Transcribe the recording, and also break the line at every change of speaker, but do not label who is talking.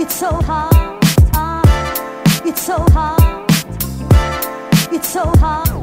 It's so hard. It's so hard. It's so hard.